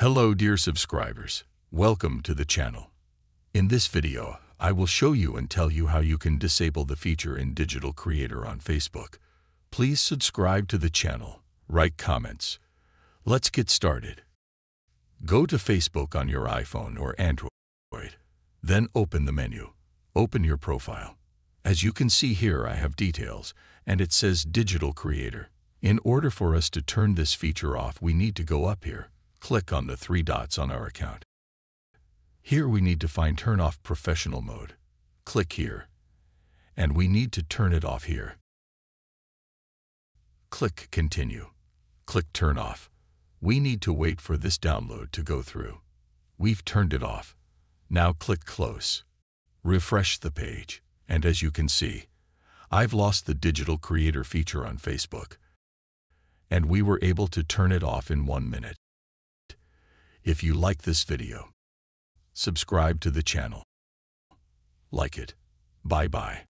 Hello dear subscribers, welcome to the channel. In this video, I will show you and tell you how you can disable the feature in Digital Creator on Facebook. Please subscribe to the channel, write comments. Let's get started. Go to Facebook on your iPhone or Android. Then open the menu. Open your profile. As you can see here, I have details, and it says Digital Creator. In order for us to turn this feature off, we need to go up here. Click on the three dots on our account. Here we need to find Turn Off Professional Mode. Click here. And we need to turn it off here. Click Continue. Click Turn Off. We need to wait for this download to go through. We've turned it off. Now click Close. Refresh the page, and as you can see, I've lost the Digital Creator feature on Facebook. And we were able to turn it off in one minute. If you like this video, subscribe to the channel. Like it. Bye-bye.